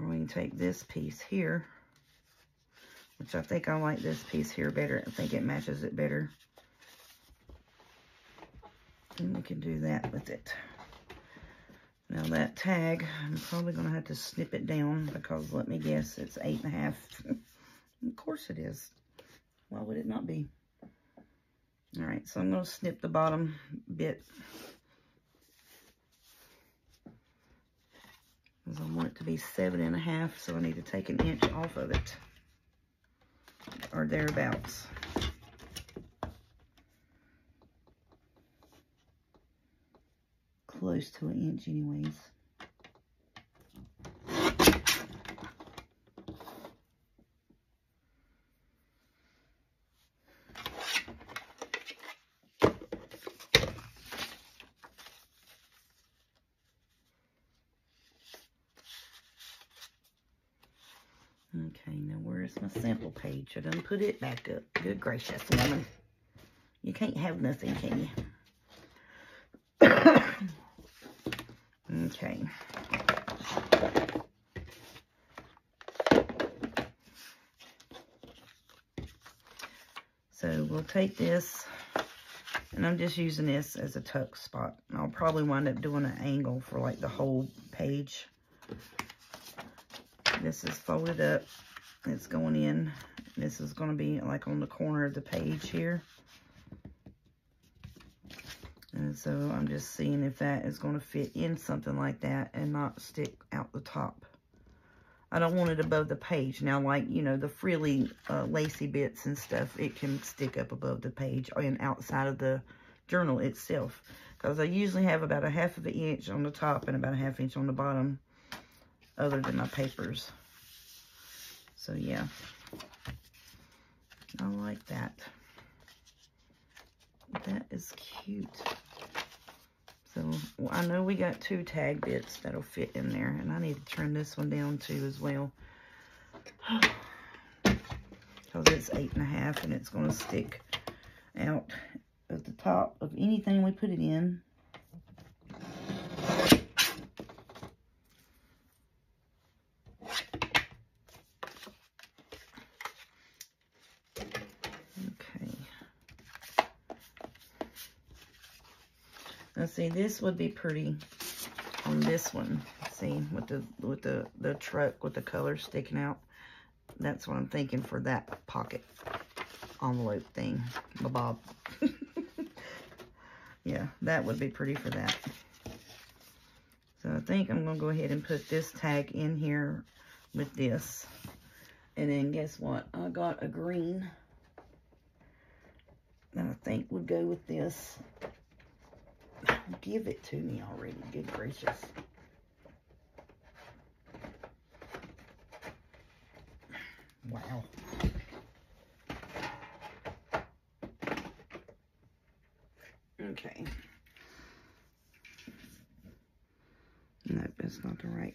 Speaker 1: Or we can take this piece here, which I think I like this piece here better. I think it matches it better. And we can do that with it. Now that tag, I'm probably going to have to snip it down because let me guess, it's eight and a half. of course it is. Why would it not be? All right, so I'm going to snip the bottom bit Because I want it to be seven and a half, so I need to take an inch off of it. Or thereabouts. Close to an inch anyways. Okay, now where's my I done put it back up. Good gracious, woman. You can't have nothing, can you? okay. So we'll take this, and I'm just using this as a tuck spot. I'll probably wind up doing an angle for like the whole page. This is folded up. It's going in. This is going to be like on the corner of the page here. And so I'm just seeing if that is going to fit in something like that and not stick out the top. I don't want it above the page. Now, like, you know, the frilly, uh, lacy bits and stuff, it can stick up above the page and outside of the journal itself. Because I usually have about a half of an inch on the top and about a half inch on the bottom other than my papers. So yeah, I like that. That is cute. So well, I know we got two tag bits that'll fit in there, and I need to turn this one down too as well. Because it's eight and a half and it's going to stick out at the top of anything we put it in. Now this would be pretty on this one. See, with the with the the truck with the color sticking out. That's what I'm thinking for that pocket envelope thing, the bob. yeah, that would be pretty for that. So I think I'm going to go ahead and put this tag in here with this. And then guess what? I got a green that I think would go with this. Give it to me already. Good gracious. Wow. Okay. Nope, that's not the right,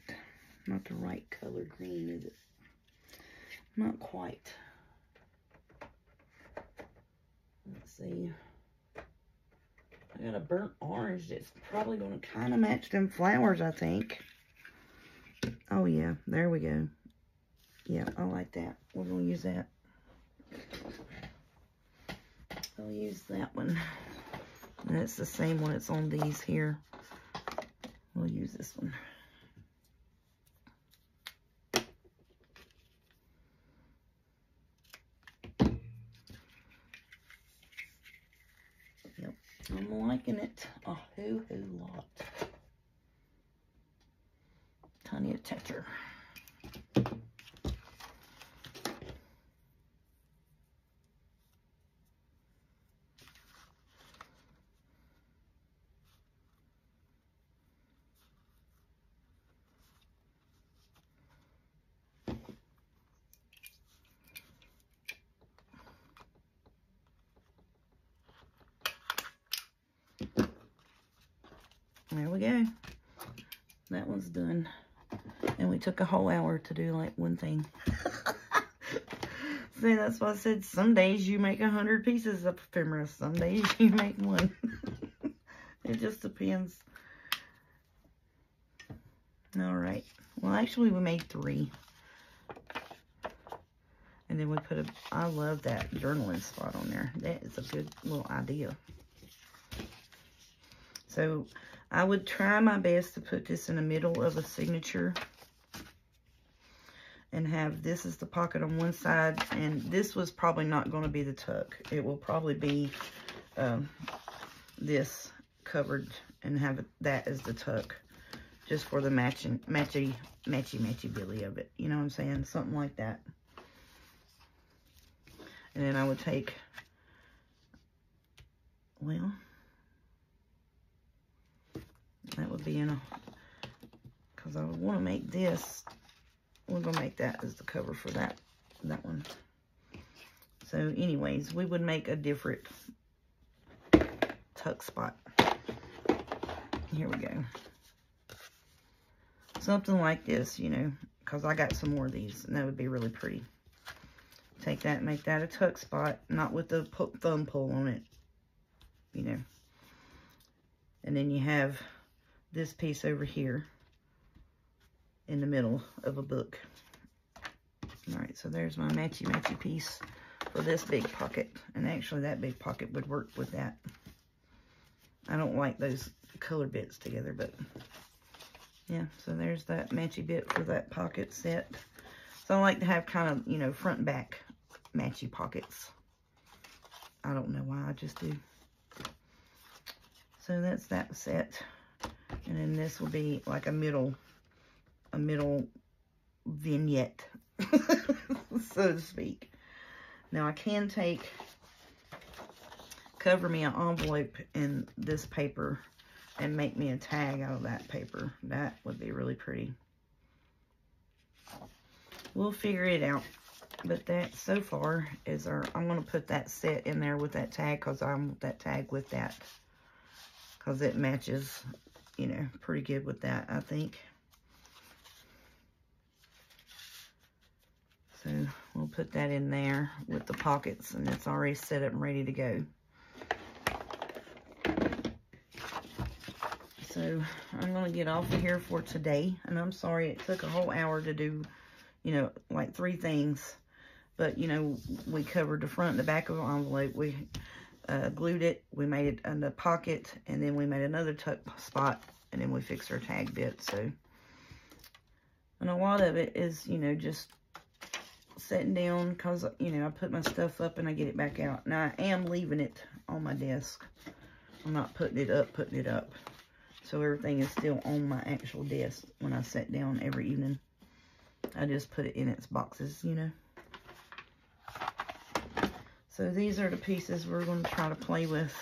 Speaker 1: not the right color green, is it? Not quite. Let's see. I got a burnt orange that's probably going to kind of match them flowers, I think. Oh, yeah. There we go. Yeah, I like that. We're going to use that. I'll use that one. And it's the same one that's on these here. We'll use this one. Yep, I'm liking it a hoo-hoo lot. Tanya Tetra. There we go. That one's done. And we took a whole hour to do like one thing. See, that's why I said some days you make a hundred pieces of ephemera. Some days you make one. it just depends. All right. Well, actually, we made three. And then we put a, I love that journaling spot on there. That is a good little idea. So, I would try my best to put this in the middle of a signature and have this is the pocket on one side and this was probably not going to be the tuck. It will probably be um, this covered and have that as the tuck just for the matching matchy matchy matchy billy of it. You know what i'm saying? Something like that. And then i would take well that would be in a because i want to make this. We're gonna make that as the cover for that that one. So anyways we would make a different tuck spot. Here we go. Something like this you know because I got some more of these and that would be really pretty. Take that and make that a tuck spot not with the thumb pull on it you know. And then you have this piece over here in the middle of a book. All right, so there's my matchy-matchy piece for this big pocket. And actually, that big pocket would work with that. I don't like those color bits together, but yeah, so there's that matchy bit for that pocket set. So I like to have kind of, you know, front and back matchy pockets. I don't know why, I just do. So that's that set. And then this will be like a middle a middle vignette, so to speak. Now I can take, cover me an envelope in this paper and make me a tag out of that paper. That would be really pretty. We'll figure it out. But that, so far, is our, I'm going to put that set in there with that tag because I want that tag with that. Because it matches, you know, pretty good with that, I think. So we'll put that in there with the pockets and it's already set up and ready to go. So I'm going to get off of here for today. And I'm sorry it took a whole hour to do, you know, like three things. But, you know, we covered the front and the back of the envelope. We uh, glued it. We made it in the pocket. And then we made another tuck spot. And then we fixed our tag bit. So, and a lot of it is, you know, just sitting down because, you know, I put my stuff up and I get it back out. Now, I am leaving it on my desk. I'm not putting it up, putting it up. So everything is still on my actual desk when I sit down every evening. I just put it in its boxes, you know. So these are the pieces we're going to try to play with.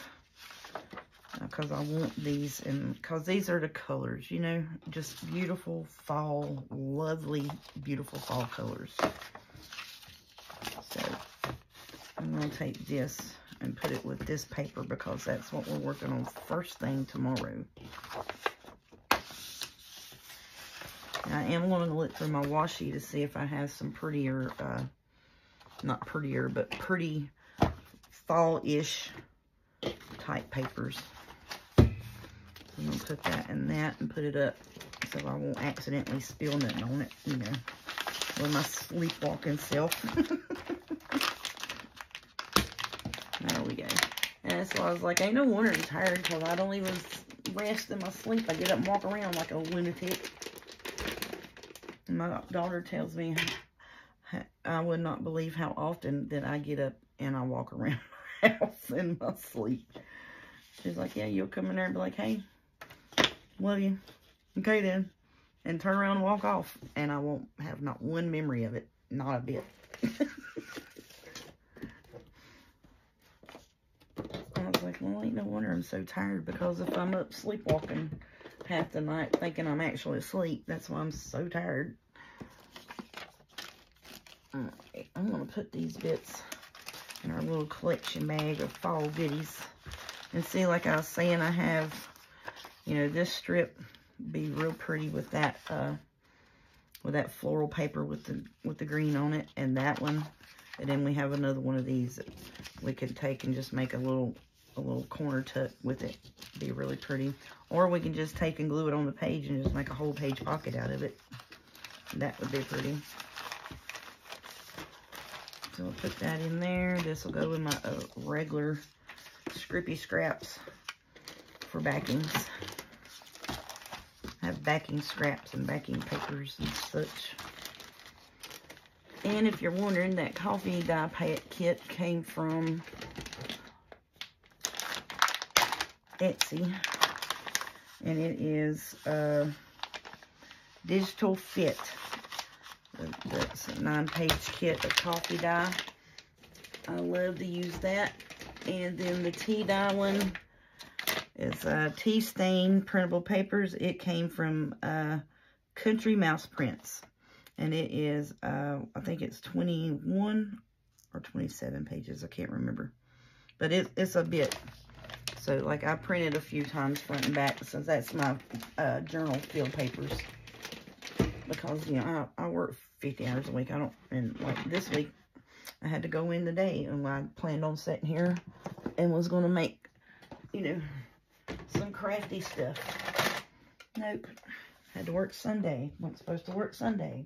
Speaker 1: Because I want these, and because these are the colors, you know. Just beautiful fall, lovely, beautiful fall colors. So I'm going to take this and put it with this paper because that's what we're working on first thing tomorrow. I am going to look through my washi to see if I have some prettier uh, not prettier, but pretty fall-ish type papers. I'm going to put that in that and put it up so I won't accidentally spill nothing on it, you know, with my sleepwalking self. there we go. And so I was like, ain't no wonder I'm tired because I don't even rest in my sleep. I get up and walk around like a lunatic. My daughter tells me I would not believe how often that I get up and I walk around house in my sleep. She's like, yeah, you'll come in there and be like, hey, love you. Okay then. And turn around and walk off. And I won't have not one memory of it. Not a bit. I was like, well, ain't no wonder I'm so tired because if I'm up sleepwalking half the night thinking I'm actually asleep, that's why I'm so tired. Right, I'm going to put these bits in our little collection bag of fall goodies. And see, like I was saying, I have, you know, this strip be real pretty with that, uh, with that floral paper with the, with the green on it. And that one. And then we have another one of these that we could take and just make a little a little corner tuck with it. Be really pretty. Or we can just take and glue it on the page and just make a whole page pocket out of it. That would be pretty. So I'll put that in there. This will go in my uh, regular Scrippy Scraps for backings. I have backing scraps and backing papers and such. And if you're wondering, that coffee dye kit came from Etsy. And it is a Digital Fit. That's a nine-page kit of coffee dye. I love to use that. And then the tea dye one is uh, tea stain printable papers. It came from uh, Country Mouse Prints. And it is, uh, I think it's 21 or 27 pages. I can't remember. But it, it's a bit. So, like, I printed a few times front and back since that's my uh, journal field papers. Because, you know, I, I work 50 hours a week. I don't, and like this week, I had to go in today. And I planned on sitting here and was going to make, you know, some crafty stuff. Nope. Had to work Sunday. wasn't supposed to work Sunday.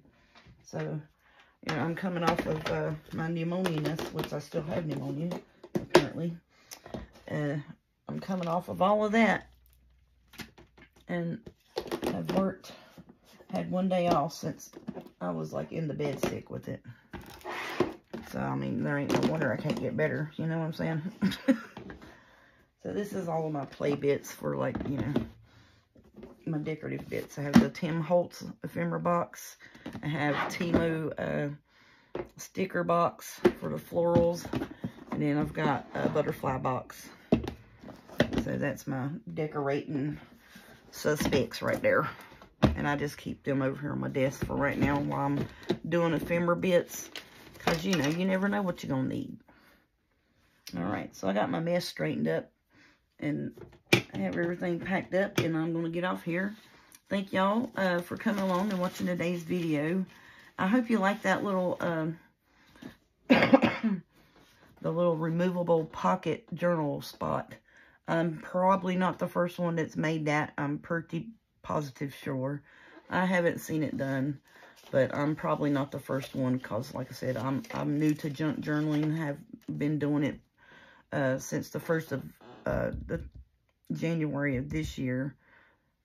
Speaker 1: So, you know, I'm coming off of uh, my pneumonia, which I still have pneumonia, apparently. Uh, I'm coming off of all of that. And I've worked, had one day off since I was like in the bed sick with it. So, I mean, there ain't no wonder I can't get better. You know what I'm saying? so, this is all of my play bits for like, you know, my decorative bits. I have the Tim Holtz ephemera box. I have Temu uh, sticker box for the florals. And then I've got a butterfly box. So that's my decorating suspects right there. And I just keep them over here on my desk for right now while I'm doing ephemera bits. Because, you know, you never know what you're going to need. Alright, so I got my mess straightened up. And I have everything packed up and I'm going to get off here. Thank y'all uh, for coming along and watching today's video. I hope you like that little, um, the little removable pocket journal spot. I'm probably not the first one that's made that. I'm pretty positive sure. I haven't seen it done, but I'm probably not the first one because, like I said, I'm I'm new to junk journaling. Have been doing it uh, since the first of uh, the January of this year.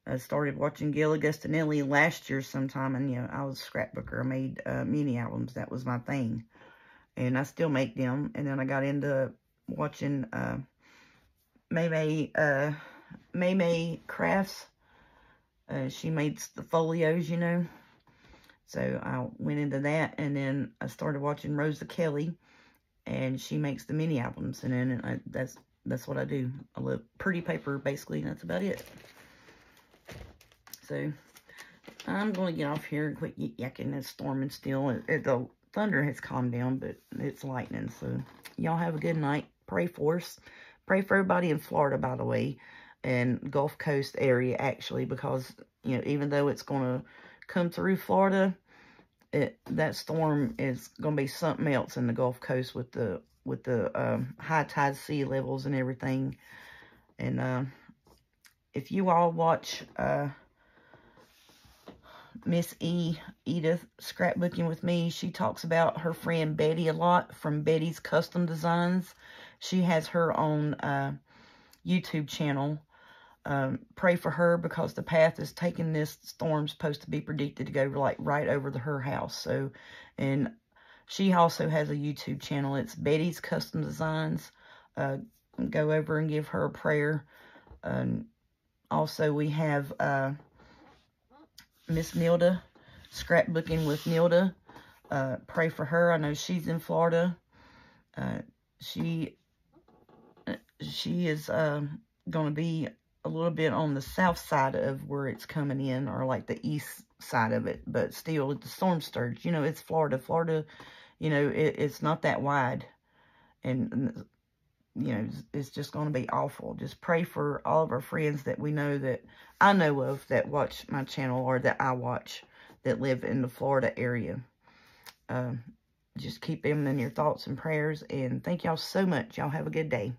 Speaker 1: I started watching Gail Augustinelli last year sometime, and, you know, I was a scrapbooker. I made uh, mini albums. That was my thing. And I still make them. And then I got into watching uh, May uh, May Crafts. Uh, she made the folios, you know. So I went into that, and then I started watching Rosa Kelly, and she makes the mini albums, and then I, that's that's what I do. I love pretty paper, basically, that's about it. So, I'm going to get off here and quit yakking. It's storming still. It, it, the thunder has calmed down, but it's lightning. So, y'all have a good night. Pray for us. Pray for everybody in Florida, by the way, and Gulf Coast area, actually, because, you know, even though it's going to come through Florida, it that storm is going to be something else in the Gulf Coast with the with the um, high tide sea levels and everything. And uh, if you all watch uh, Miss E, Edith, Scrapbooking with Me, she talks about her friend Betty a lot from Betty's Custom Designs. She has her own uh, YouTube channel. Um, pray for her because the path is taking this storm supposed to be predicted to go like right over her house. So, and she also has a YouTube channel. It's Betty's Custom Designs. Uh, go over and give her a prayer. Um, also, we have uh, Miss Nilda, Scrapbooking with Nilda. Uh, pray for her. I know she's in Florida. Uh, she she is um, going to be a little bit on the south side of where it's coming in, or like the east side of it, but still, the storm surge, you know, it's Florida. Florida, you know, it, it's not that wide, and, and you know, it's, just going to be awful. Just pray for all of our friends that we know that I know of that watch my channel or that I watch that live in the Florida area. Um, just keep them in your thoughts and prayers, and thank y'all so much. Y'all have a good day.